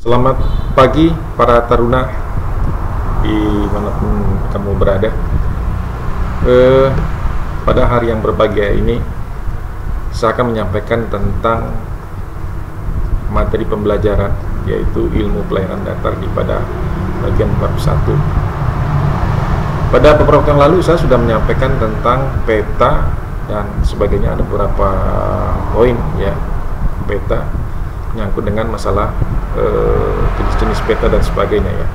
Selamat pagi para taruna di mana pun kamu berada. Eh, pada hari yang berbahagia ini, saya akan menyampaikan tentang materi pembelajaran yaitu ilmu pelayanan datar di pada bagian bab 1. Pada beberapa yang lalu saya sudah menyampaikan tentang peta dan sebagainya ada beberapa poin ya peta nyangkut dengan masalah eh, jenis-jenis peta dan sebagainya ya.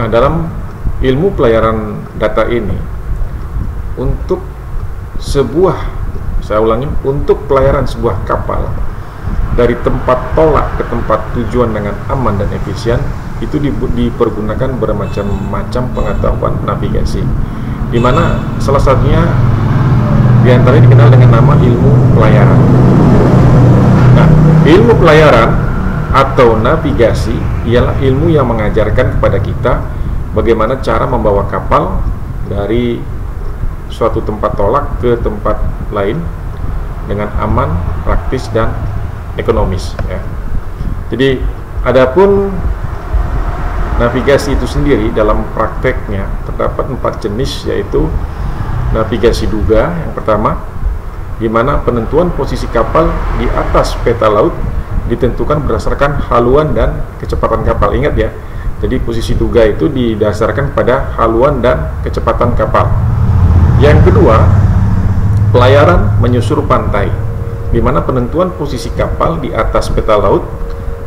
Nah dalam ilmu pelayaran data ini untuk sebuah saya ulangi untuk pelayaran sebuah kapal dari tempat tolak ke tempat tujuan dengan aman dan efisien itu dipergunakan bermacam-macam pengetahuan navigasi di mana salah satunya di antaranya dikenal dengan nama ilmu pelayaran ilmu pelayaran atau navigasi ialah ilmu yang mengajarkan kepada kita bagaimana cara membawa kapal dari suatu tempat tolak ke tempat lain dengan aman, praktis dan ekonomis ya. Jadi adapun navigasi itu sendiri dalam prakteknya terdapat empat jenis yaitu navigasi duga yang pertama di mana penentuan posisi kapal di atas peta laut ditentukan berdasarkan haluan dan kecepatan kapal. Ingat ya, jadi posisi duga itu didasarkan pada haluan dan kecepatan kapal. Yang kedua, pelayaran menyusur pantai, di mana penentuan posisi kapal di atas peta laut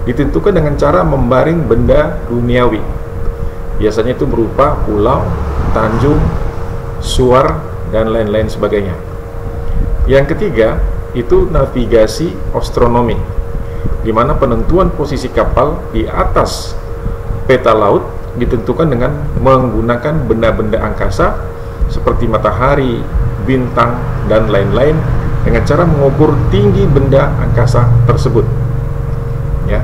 ditentukan dengan cara membaring benda duniawi. Biasanya itu berupa pulau, tanjung, suar, dan lain-lain sebagainya. Yang ketiga, itu navigasi astronomi di mana penentuan posisi kapal di atas peta laut ditentukan dengan menggunakan benda-benda angkasa seperti matahari, bintang, dan lain-lain dengan cara mengukur tinggi benda angkasa tersebut. Ya.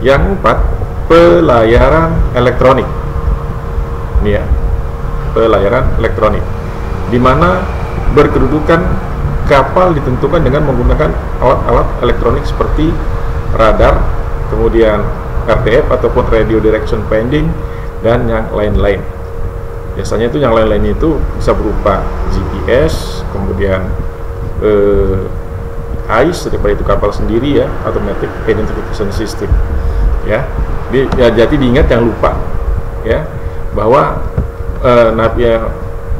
Yang empat, pelayaran elektronik. Ini ya, pelayaran elektronik. Di mana berkedudukan kapal ditentukan dengan menggunakan alat-alat elektronik seperti radar, kemudian RDF ataupun radio direction finding dan yang lain-lain. Biasanya itu yang lain-lain itu bisa berupa GPS, kemudian eh, AIS daripada itu kapal sendiri ya, automatic identification system. Ya. Di, ya jadi diingat yang lupa ya bahwa eh,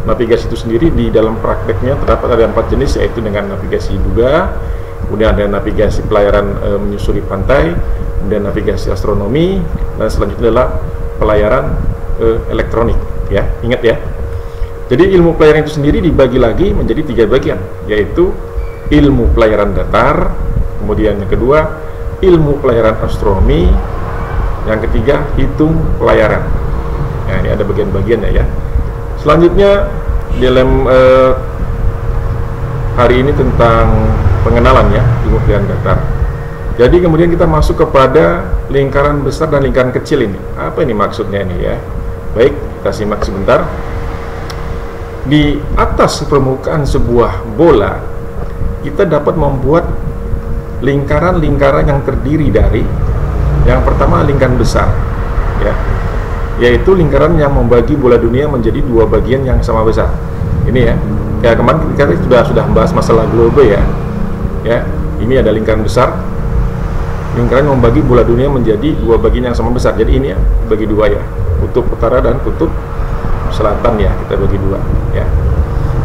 navigasi itu sendiri di dalam prakteknya terdapat ada empat jenis yaitu dengan navigasi duga, kemudian ada navigasi pelayaran e, menyusuri pantai, kemudian navigasi astronomi, dan selanjutnya adalah pelayaran e, elektronik. Ya, ingat ya. Jadi ilmu pelayaran itu sendiri dibagi lagi menjadi tiga bagian, yaitu ilmu pelayaran datar, kemudian yang kedua ilmu pelayaran astronomi, yang ketiga hitung pelayaran. Nah, ini ada bagian-bagiannya ya. Selanjutnya dalam e, hari ini tentang pengenalan ya ilmu pilihan datar. Jadi kemudian kita masuk kepada lingkaran besar dan lingkaran kecil ini. Apa ini maksudnya ini ya? Baik, kita simak sebentar. Di atas permukaan sebuah bola, kita dapat membuat lingkaran-lingkaran yang terdiri dari yang pertama lingkaran besar, ya, yaitu lingkaran yang membagi bola dunia menjadi dua bagian yang sama besar. Ini ya, ya kemarin kita sudah sudah membahas masalah globe ya, ya ini ada lingkaran besar. Lingkaran membagi bola dunia menjadi dua bagian yang sama besar. Jadi ini ya bagi dua ya. Kutub utara dan kutub selatan ya kita bagi dua ya.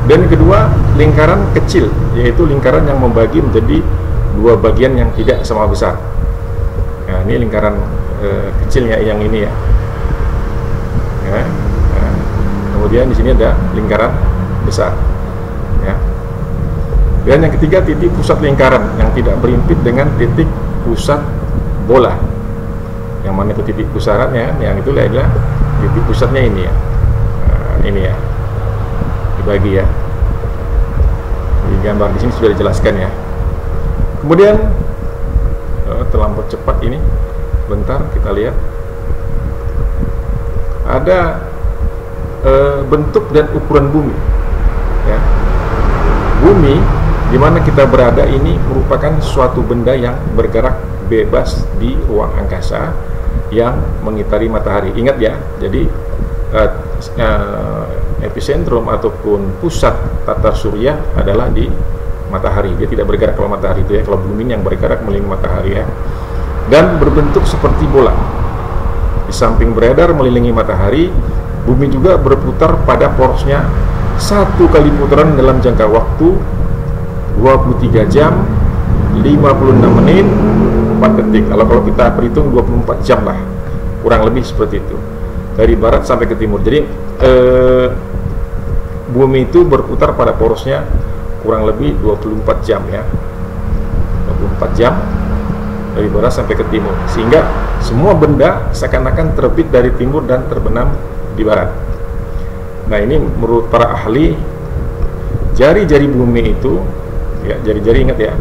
Dan kedua lingkaran kecil yaitu lingkaran yang membagi menjadi dua bagian yang tidak sama besar. Nah ini lingkaran e, kecilnya yang ini ya, ya. Kemudian di sini ada lingkaran besar ya dan yang ketiga titik pusat lingkaran yang tidak berimpit dengan titik pusat bola. Yang mana itu titik pusatnya? Yang itu adalah titik pusatnya ini ya. Nah, ini ya. Dibagi ya. Di gambar di sini sudah dijelaskan ya. Kemudian oh, terlampau cepat ini. Bentar kita lihat. Ada uh, bentuk dan ukuran bumi. Ya. Bumi di mana kita berada ini merupakan suatu benda yang bergerak bebas di ruang angkasa yang mengitari matahari. Ingat ya, jadi uh, uh, epicentrum ataupun pusat tata surya adalah di matahari. Dia tidak bergerak kalau matahari itu ya. Kalau bumi yang bergerak melihat matahari ya. Dan berbentuk seperti bola. Di samping beredar melilingi matahari, bumi juga berputar pada porosnya. Satu kali putaran dalam jangka waktu 23 jam 56 menit 4 detik. Kalau kalau kita perhitung 24 jam lah kurang lebih seperti itu. Dari barat sampai ke timur. Jadi eh, bumi itu berputar pada porosnya kurang lebih 24 jam ya. 24 jam dari barat sampai ke timur. Sehingga semua benda seakan-akan terbit dari timur dan terbenam di barat. Nah ini menurut para ahli jari-jari bumi itu ya jari-jari ingat ya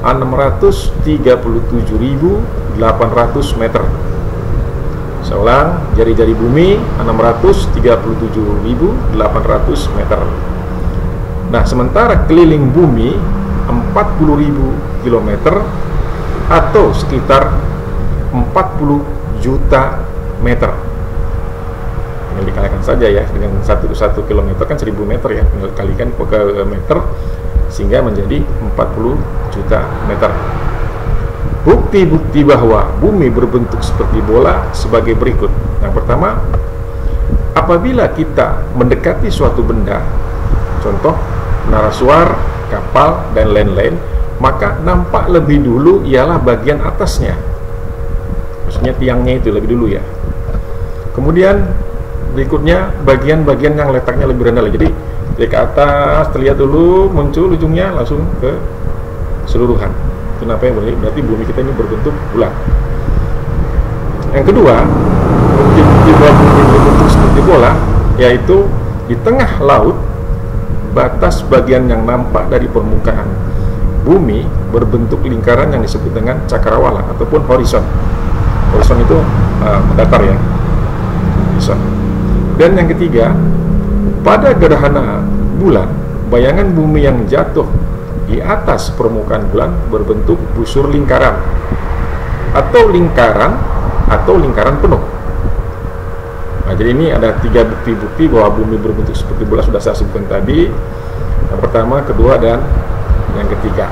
637.800 meter. Saya jari-jari bumi 637.800 meter. Nah sementara keliling bumi 40.000 km atau sekitar 40 juta meter tinggal dikalikan saja ya dengan satu satu kilometer kan 1000 meter ya tinggal kalikan ke meter sehingga menjadi 40 juta meter. Bukti-bukti bahwa bumi berbentuk seperti bola sebagai berikut. Yang pertama, apabila kita mendekati suatu benda, contoh narasuar, kapal, dan lain-lain, maka nampak lebih dulu ialah bagian atasnya. Maksudnya tiangnya itu lebih dulu ya. Kemudian berikutnya bagian-bagian yang letaknya lebih rendah. Jadi dari ke atas terlihat dulu muncul ujungnya langsung ke seluruhan kenapa ya berarti bumi kita ini berbentuk bulat yang kedua bukti bumi berbentuk seperti bola yaitu di tengah laut batas bagian yang nampak dari permukaan bumi berbentuk lingkaran yang disebut dengan cakrawala ataupun horizon horizon itu uh, ya horizon dan yang ketiga pada gerhana bulan, bayangan bumi yang jatuh di atas permukaan bulan berbentuk busur lingkaran atau lingkaran atau lingkaran penuh. Nah, jadi ini ada tiga bukti-bukti bahwa bumi berbentuk seperti bola sudah saya sebutkan tadi. Yang pertama, kedua, dan yang ketiga.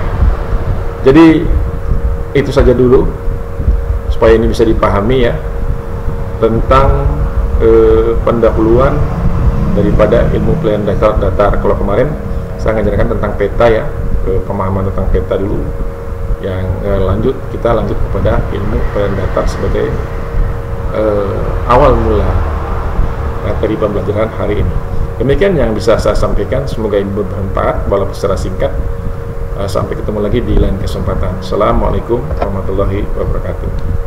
Jadi itu saja dulu supaya ini bisa dipahami ya tentang eh, pendahuluan daripada ilmu pelayan datar datar. Kalau kemarin saya ngajarkan tentang peta ya ke pemahaman tentang peta dulu. Yang eh, lanjut kita lanjut kepada ilmu pelayan datar sebagai eh, awal mula materi pembelajaran hari ini. Demikian yang bisa saya sampaikan. Semoga ini bermanfaat. Walaupun secara singkat. Eh, sampai ketemu lagi di lain kesempatan. Assalamualaikum warahmatullahi wabarakatuh